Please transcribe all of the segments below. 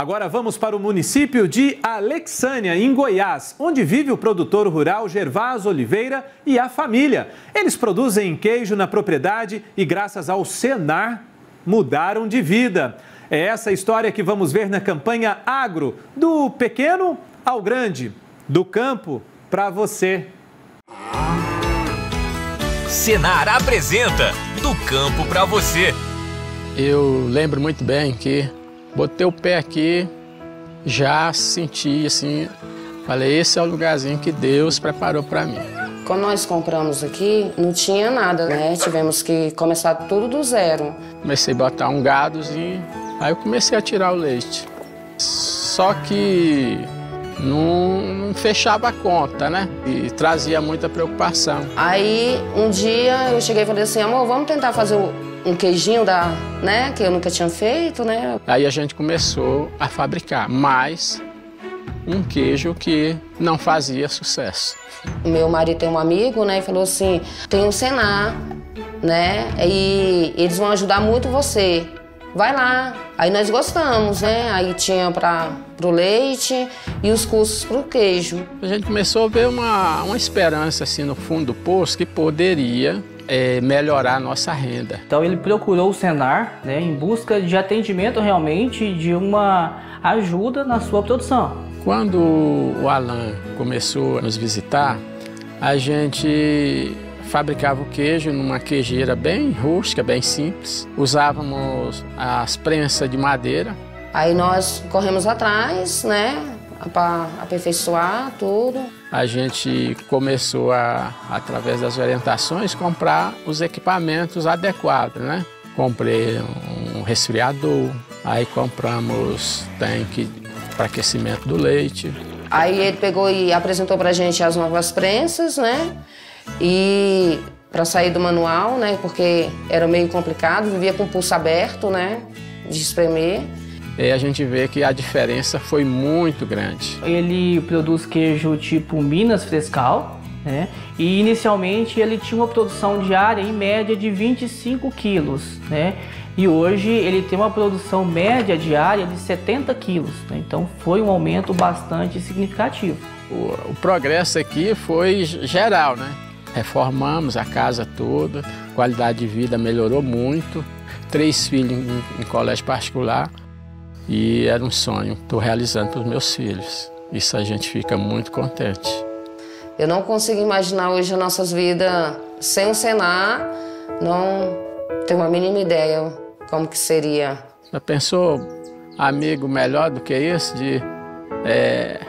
Agora vamos para o município de Alexânia, em Goiás, onde vive o produtor rural Gervás Oliveira e a família. Eles produzem queijo na propriedade e, graças ao Senar, mudaram de vida. É essa história que vamos ver na campanha Agro, do pequeno ao grande, do campo para você. Senar apresenta Do Campo para Você. Eu lembro muito bem que botei o pé aqui, já senti assim, falei, esse é o lugarzinho que Deus preparou para mim. Quando nós compramos aqui, não tinha nada, né? Tivemos que começar tudo do zero. Comecei a botar um gadozinho, aí eu comecei a tirar o leite. Só que não, não, fechava a conta, né? E trazia muita preocupação. Aí um dia eu cheguei e falei assim, amor, vamos tentar fazer um queijinho da, né, que eu nunca tinha feito, né? Aí a gente começou a fabricar, mas um queijo que não fazia sucesso. Meu marido tem um amigo, né, e falou assim, tem um Senar, né, e eles vão ajudar muito você. Vai lá. Aí nós gostamos, né? Aí tinha para o leite e os cursos para o queijo. A gente começou a ver uma, uma esperança assim no fundo do poço que poderia é, melhorar a nossa renda. Então ele procurou o Senar né, em busca de atendimento realmente de uma ajuda na sua produção. Quando o Alan começou a nos visitar, a gente fabricava o queijo numa queijeira bem rústica, bem simples. Usávamos as prensas de madeira. Aí nós corremos atrás, né, para aperfeiçoar tudo. A gente começou a, através das orientações, comprar os equipamentos adequados, né? Comprei um resfriador, aí compramos tanque para aquecimento do leite. Aí ele pegou e apresentou para a gente as novas prensas, né? E para sair do manual, né? Porque era meio complicado, vivia com o pulso aberto, né? De espremer. A gente vê que a diferença foi muito grande. Ele produz queijo tipo Minas Frescal, né? E inicialmente ele tinha uma produção diária em média de 25 quilos, né? E hoje ele tem uma produção média diária de 70 quilos. Né? Então foi um aumento bastante significativo. O, o progresso aqui foi geral, né? Reformamos a casa toda, qualidade de vida melhorou muito. Três filhos em, em colégio particular e era um sonho. Estou realizando para os meus filhos. Isso a gente fica muito contente. Eu não consigo imaginar hoje as nossas vidas sem o Senar. Não tenho uma mínima ideia como que seria. Já pensou amigo melhor do que esse de é,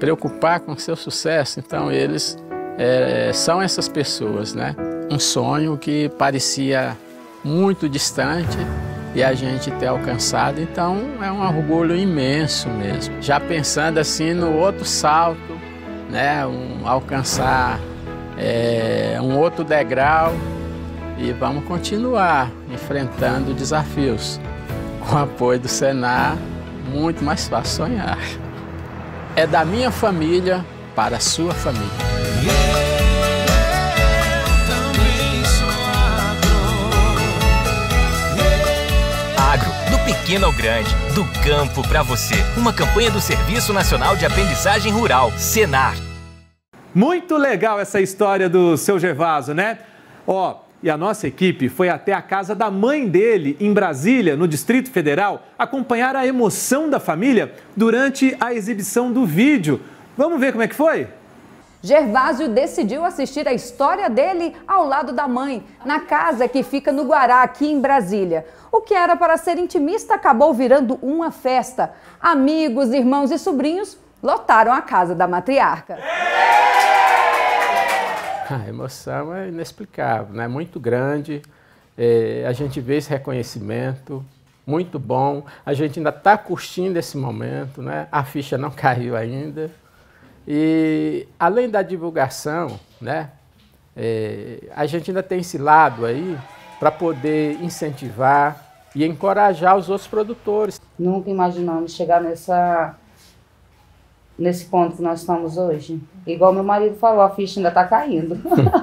preocupar com o seu sucesso? Então eles é, são essas pessoas, né? Um sonho que parecia muito distante e a gente ter alcançado, então é um orgulho imenso mesmo. Já pensando assim no outro salto, né? Um, alcançar é, um outro degrau e vamos continuar enfrentando desafios. Com o apoio do Senar, muito mais fácil sonhar. É da minha família para a sua família. Pequeno ao grande, do campo para você. Uma campanha do Serviço Nacional de Aprendizagem Rural, Senar. Muito legal essa história do seu Gevaso, né? Ó, e a nossa equipe foi até a casa da mãe dele, em Brasília, no Distrito Federal, acompanhar a emoção da família durante a exibição do vídeo. Vamos ver como é que foi? Gervásio decidiu assistir a história dele ao lado da mãe, na casa que fica no Guará, aqui em Brasília. O que era para ser intimista acabou virando uma festa. Amigos, irmãos e sobrinhos lotaram a casa da matriarca. A emoção é inexplicável, né? muito grande. É, a gente vê esse reconhecimento, muito bom. A gente ainda está curtindo esse momento, né? a ficha não caiu ainda. E além da divulgação, né, é, a gente ainda tem esse lado aí para poder incentivar e encorajar os outros produtores. Nunca imaginamos chegar nessa nesse ponto que nós estamos hoje. Igual meu marido falou, a ficha ainda está caindo.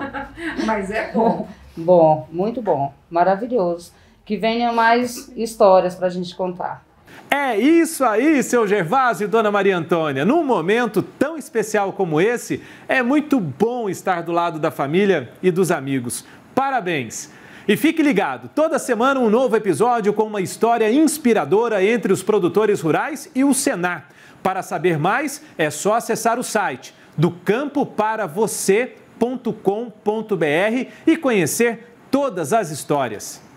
Mas é bom. bom, muito bom, maravilhoso. Que venham mais histórias para a gente contar. É isso aí, seu Gervásio e dona Maria Antônia. Num momento tão especial como esse, é muito bom estar do lado da família e dos amigos. Parabéns! E fique ligado, toda semana um novo episódio com uma história inspiradora entre os produtores rurais e o Senar. Para saber mais, é só acessar o site do e conhecer todas as histórias.